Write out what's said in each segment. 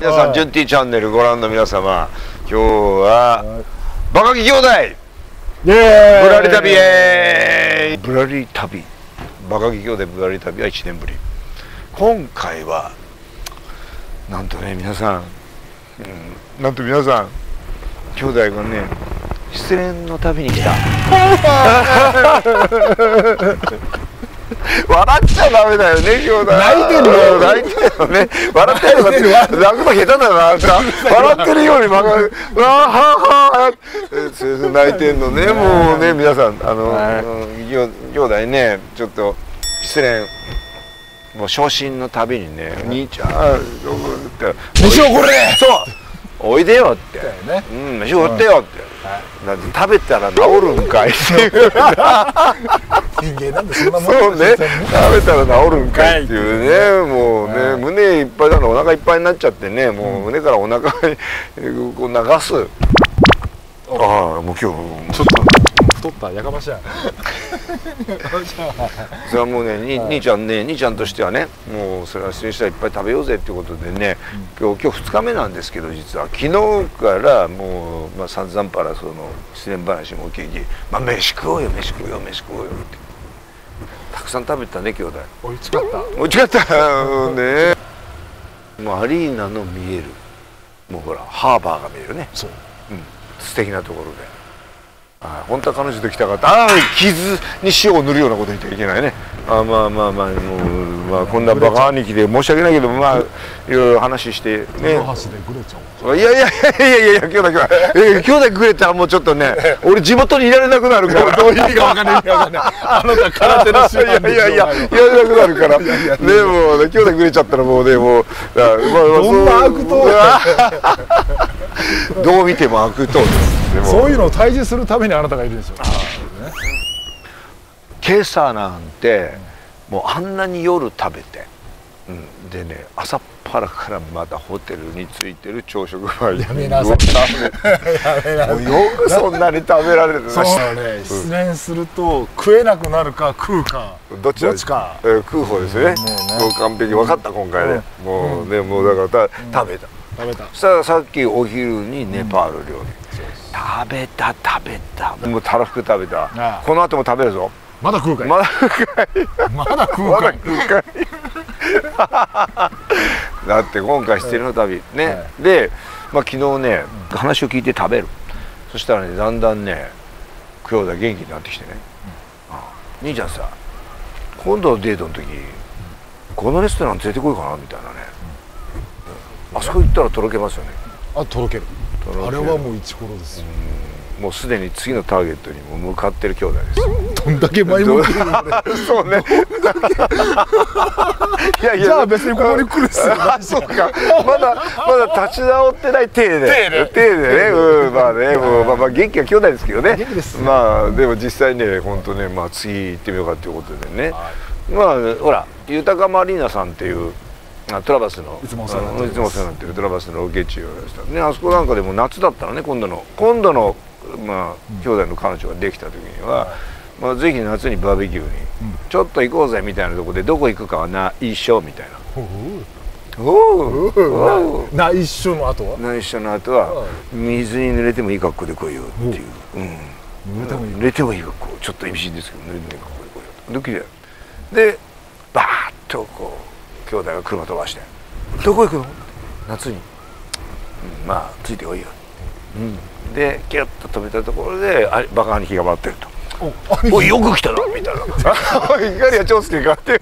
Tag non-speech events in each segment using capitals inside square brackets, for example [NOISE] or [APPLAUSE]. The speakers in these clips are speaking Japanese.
皆さん、ジュンティチャンネルご覧の皆様、今日は、バカギ兄弟イエーイ。ぶらり旅へ。ぶらり旅。バカギ兄弟ぶらり旅は1年ぶり。今回はなんとね皆さん、うん、なんと皆さん兄弟がね失恋の旅に来た [LAUGHS] 笑っちゃダメだよね兄弟。泣いてんの泣いてるよね。笑ってるの泣くの下手だな笑ってるようにバカわーははー。泣いてんのね。もうね皆さんあの、はい。兄兄弟ねちょっと失恋。もう昇進の旅にね「兄ちゃんって飯をこれ。そう。おいでよ」って。だよね「うん飯おってよ」って食べたら治るんかい。っていう人間なんでそんなもんそうね。食べたら治るんかいっていうね。もうね、はい。胸いっぱいだからお腹いっぱいになっちゃってね。もう胸からお腹にこう流す。ああもう今日ちょっと太ったやかましや [LAUGHS] それはもうね、に兄ちゃんね兄ちゃんとしてはねもうそれは失恋したらいっぱい食べようぜっていうことでね、今日今日2日目なんですけど実は。昨日からもう、まあ、散々パラその失恋話も聞き「まあ、飯食おうよ飯食おうよ飯食おうよ」って。たくさん食べたね兄弟。追いつかった。もう違った。うんね。もうアリーナの見えるもうほらハーバーが見えるね。そう。うん、素敵なところで。あ本当は彼女と来たかった。ああ傷に塩を塗るようなこと言っちゃいけないね。あまあまあまあもう、まあ、こんなバカ兄貴で申し訳ないけどまあいろいろ話してね。いやいやいやいやいや兄弟兄弟えー兄弟くれたらもうちょっとね俺地元にいられなくなるから。どういう意味かわかんない。意味かわかんないあなた空手のい。やいやいやいられなくなるからねもうね兄弟くれちゃったらもうねもうあまあまあどんな悪党そうどう見ても悪党ですそういうのを退治するためにあなたがいるんですよ今朝なんてもうあんなに夜食べて、うん、でね朝っぱらからまたホテルについてる朝食はやめなさい。もうよくそんなに食べられるそうね。失恋すると食えなくなるか食うか。どっちか。えー食う方ですね,、ねもう完璧。分かった今回ね、もうねもうだからた、食べた。食べた。そしたらさっきお昼にネパール料理、食べた食べた。もうたらふく食べた。この後も食べるぞまだ食うかい。まだ食うかい。まだ食うかだって今回してるの旅。ね、はで、まあ、昨日ね、話を聞いて食べる。そしたらねだんだんね兄弟元気になってきてね、あ兄ちゃんさ今度のデートの時このレストラン連れてこいかなみたいなね、あそこ行ったらとろけますよね。あとろける。とろける。あれはもう一コロですよ。もうすでに次のターゲットにも向かってる兄弟ですどんだけ前向きにそうね。いやいや、じゃあ別にここに来る必要ないあ、そうか。まだまだ立ち直ってない体で。体で体でね。うん、まあね、もうまあまあ元気は兄弟ですけどね。元気ですまあでも実際ね、本当ね、まあ次行ってみようかということでね。まあほら、豊かマリーナさんっていう。あトラバスのいつもお世話になってるトラバスのロケ地をやらせたねあそこなんかでも夏だったらね今度の今度のまあ兄弟の彼女ができた時には、まあ、ぜひ夏にバーベキューに、ちょっと行こうぜみたいなとこでどこ行くかは内緒みたいな。おおおな一緒の後は？内緒の後は水に濡れてもいい格好で来いよっていう、う。ん、濡れてもいい。濡れてもいい格好。ちょっと厳しいんですけど濡れてもいい格好で来いよドッキリでバーッとこう兄弟が車飛ばして「どこ行くの?」夏に、うん「まあついてこいよ」うん、でキュッと止めたところであバカ兄貴が待ってると。おおいよく来たなみたいな「[LAUGHS] おい光谷長介か」って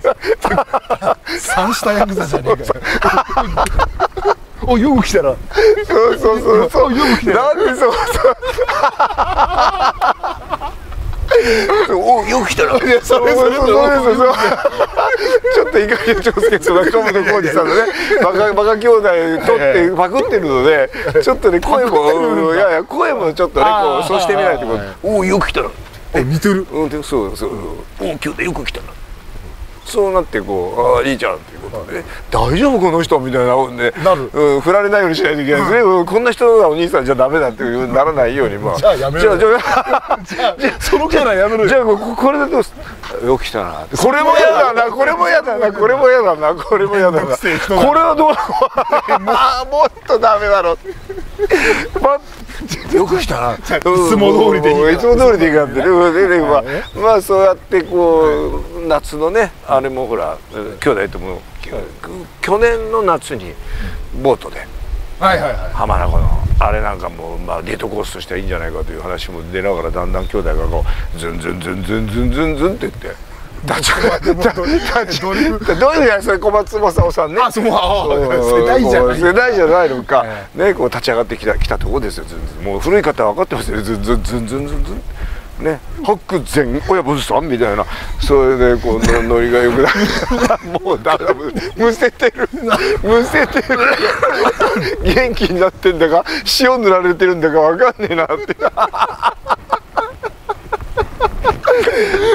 三下ヤクザじゃねえかよ。[LAUGHS] およく来たらそうそうそうそう。よく来たな。んでそうそう。[LAUGHS] およく来たな。それそれそれそうそうそうちょっと怒り長介と中本浩二さんのねバカバカ兄弟撮ってパクってるのでちょっとね声もうんいやいや声もちょっとねこうそうしてみないと。こうおよく来たなお似てる。うんでそうそうお今日でよく来たな。そうなってこう「ああいいじゃん」っていうことで「大丈夫この人」みたいな。ねなる。うん、振られないようにしないといけないですね、うんこんな人がお兄さんじゃダメだっていうならないようにまあ。じゃあやめろじゃあじゃあじゃあ [LAUGHS] そのキャラやめろよ。じゃあここれだとよく来たなこれも嫌だな。これも嫌だな。これも嫌だな。これも嫌だな。これはどう [LAUGHS] ああもっとダメだろま [LAUGHS] よく来たな。いつも通りでいいかいつも通りでいいかってね。まあまあそうやってこう夏のねあれもほら兄弟とも去年の夏にボートではいはいはい浜名湖のあれなんかもまあデートコースとしてはいいんじゃないかという話も出ながらだんだん兄弟がこうズンズンズンズンズンズンズンって言って。立ち立ちどういうやつ小松政さんねあそう世代じゃない世代じゃないのか、ねこう立ち上がってきたきたところですよずんずんもう古い方は分かってますよずんずんずんずんずんずんね白前親分さんみたいなそれでこうノリがよくなもうだめだむせてるむせてる元気になってんだか塩塗られてるんだか分かんねえなって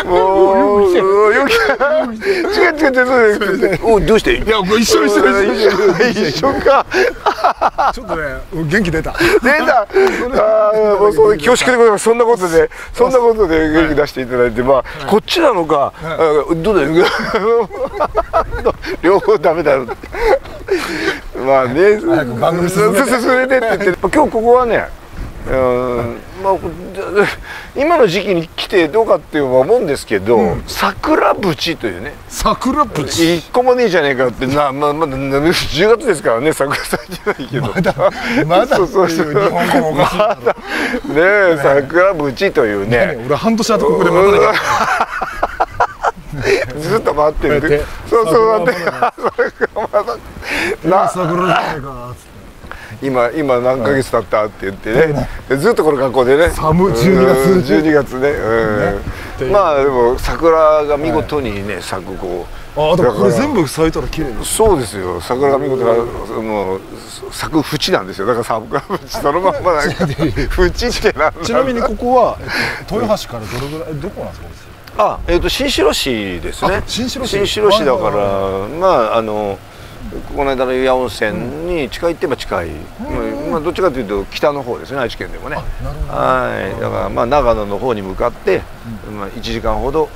もうよく違う違う違うそうおどうしていや一緒一緒一緒一緒かちょっとね元気出た出たあーもうそう恐縮でございますそんなことでそんなことで元気出していただいてまあこっちなのかあどうだよ両方ダメだろまあね早く番組進めてそうそうそれでって言って今日ここはねうんまあ、今の時期に来てどうかっていうのは思うんですけど、桜淵というね。桜プチ一個もねえじゃねえかってなまあまだ10月ですからね桜咲いてないけど。まだまだ [LAUGHS] そうそうそう。日本語もおかしねえ桜淵というね。ね俺半年後ここで待たなきゃ。[LAUGHS] ずっと待ってる。そうそう待って。な [LAUGHS] 桜じゃないか。つって今今何ヶ月経ったって言ってね。でずっとこの格好でね。寒い。12月。うん。12月ねううんまあでも桜が見事にね咲くこう。あでもこれだから。全部咲いたら綺麗ですそうですよ。桜が見事なもう咲く縁なんですよ。だから桜縁そのまんまなんか縁ってなんだちなみにここは、えっと、豊橋からどれぐらいどこなんですか？あ、えっ、と新城市ですね。あ。新城市。新城市だから、はまああのこの間の湯屋温泉に近いって言えば近い、まあどっちかというと北の方ですね愛知県でもね。はい、だからまあ長野の方に向かって、まあ1時間ほど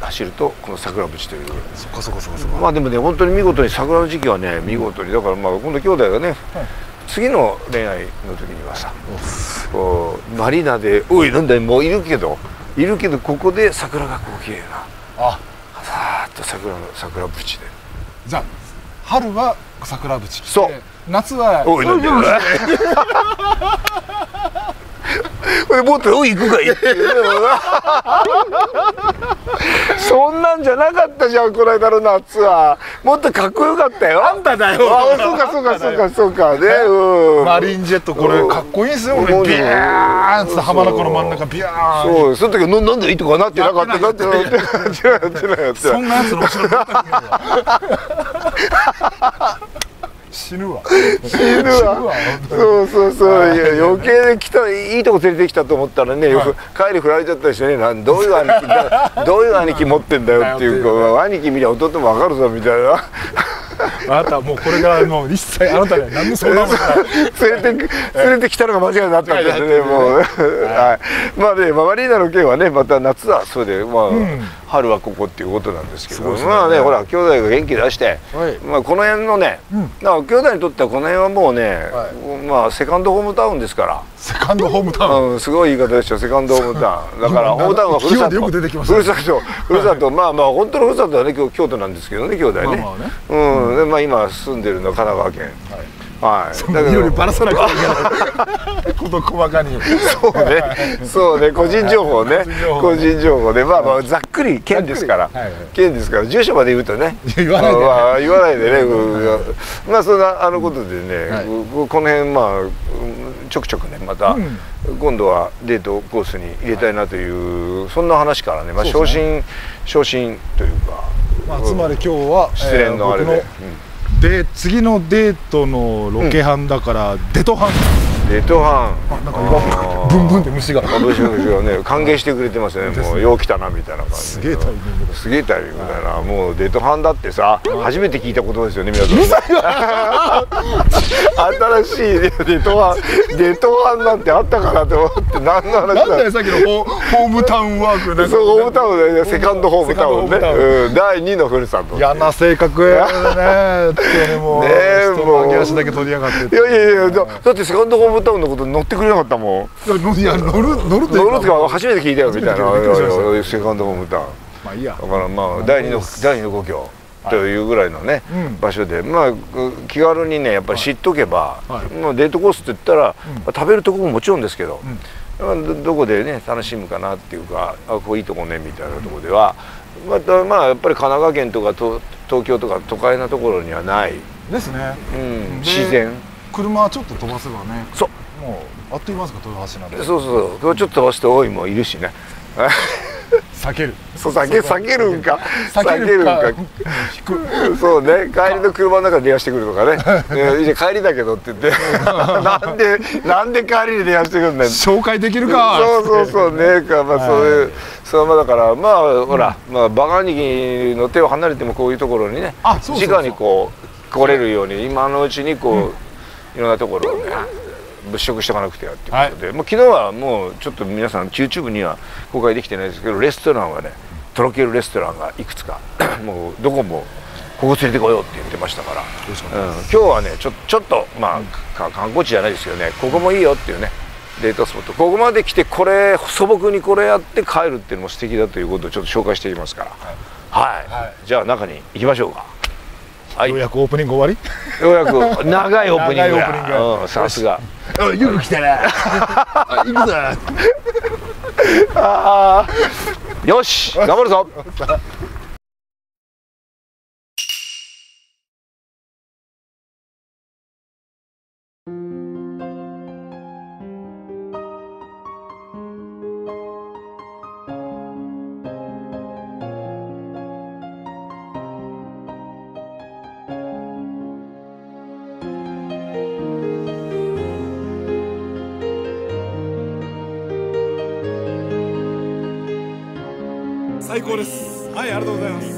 走るとこの桜淵という。そっかそっかそまあでもね本当に見事に桜の時期はね見事に。だからまあ今度兄弟がね、次の恋愛の時にはさこうマリーナで「おいなんだよもういるけどいるけどここで桜がこう綺麗なあ。さーっと桜の桜淵で。じゃあ春は桜淵来てそう。夏はおいなんだよこれボートで「おい行くかい」っ [LAUGHS] てそんなんじゃなかったじゃんこの間の夏は。もっとかっこよかったよ。あんただよ。あそうかそうかそうかそうかねうん。マリンジェットこれかっこいいですようん。俺ビャーンって浜名湖の真ん中ビャーン。そうその時はんでいいとかなってなかった？なってなってなって。なってなってなって。なそんなやつの後ろに乗ったん死ぬわ。死ぬわ。そうそうそう。い。や余計に来たいいとこ連れてきたと思ったらねよく帰り振られちゃったりしてねなんどういう兄貴だどういう兄貴持ってんだよっていうか兄貴見りゃ弟もわかるぞみたいなあなたはもうこれからもう一切あなたには何の相談もしない。連れて連れてきたのが間違いだったんですねもう。はい。まあねまあマリーナの件はねまた夏はそれでまあ春はここっていうことなんですけどまあねほら兄弟が元気出して。はい。まあこの辺のねうん。兄弟にとってはこの辺はもうねはまあセカンドホームタウンですからセカンドホームタウン。うん、すごい言い方ですよ。セカンドホームタウン。だからうんホームタウンはふるさと。勢いでよく出てきましたね。ふるさとふるさと。まあまあ本当のふるさとはね京京都なんですけどね兄弟ね,、まあまあね。うん。でまあ今住んでるのは神奈川県。はい、そんないろいろバラさなきゃいけない。[LAUGHS] こと細かに。そうね、そうね、個人情報ね。個人情報、で、まあまあざっくり県ですから。県ですから、住所まで言うとね、言わないで。ね、うん。まあそんなあのことでね、はい。ここの辺まあうんちょくちょくね、またうん。今度はデートコースに入れたいなというそんな話からね、まあ昇進昇進というか、まあつまり今日は失恋のあれで、えーで次のデートのロケハンだから、デトハンデート班あなんか今ブンブンって虫が。あ虫が虫がね歓迎してくれてますねもうよう来たなみたいな感じすげえタイミングですげえタイミングだな。もうデート班だってさ初めて聞いた言葉ですよね皆さん。[LAUGHS] 新しいデート班デート班なんてあったかなと思って何の話なんだよさっきのホホームタウンワークねそうホームタウンでセカンドホームタウンね。セカンドホームタウン。うん。第二のふるさと。嫌な性格やね本当にもう。ねえ人もうだけ取りやがって。いやいやいやだだってセカンドホームタウンのこと乗ってくれなかったもん。いや乗る乗るってか初めて聞いたよみたいな。セカンドホームタウン。まあいいや。だからまあ第二の第二の故郷というぐらいのね、うん。場所で。まあ気軽にねやっぱり知っとけば、デートコースって言ったら、うん。まあ食べるとこももちろんですけど、どどこでね楽しむかなっていうかあここいいとこねみたいなところでは、またまあやっぱり神奈川県とかと東京とか都会なところにはない、ですね。うん、で自然車ちょっと飛ばせばね。そう。もうあっという間ですか豊橋なんでそうそうそう。ちょっと飛ばして多いもいるしね。避ける。そう避け避けるんか。避けるか。避引く。そうね。帰りの車の中で電話してくるとかね「[LAUGHS] いや帰りだけど」って言って。[LAUGHS] なんでなんで帰りに電話してくるんだよ紹介できるか。そうそうそうね。かまあそういう、はいそれはまあだからまあほら、まあバカニキの手を離れてもこういうところにねあそうそうそう。直にこう来れるように今のうちにこう、いろんなところをね物色しておかなくてはっていうことで、もう昨日はもうちょっと皆さん YouTube には公開できてないですけどレストランはねとろけるレストランがいくつか。[CLEARS THROAT] もうどこもここ連れてこようって言ってましたから、うん、今日はねちょちょっとまあか観光地じゃないですけどね。ここもいいよっていうねデートスポット。ここまで来てこれ素朴にこれやって帰るっていうのも素敵だということをちょっと紹介していきますから。はい、はい。じゃあ中に行きましょうかはい。ようやくオープニング終わり？ようやく長いオープニング長いオープニンだグうんさすが。あよく来たな。あ行くぞ。よし頑張るぞ [LAUGHS] 最高です。はいありがとうございます。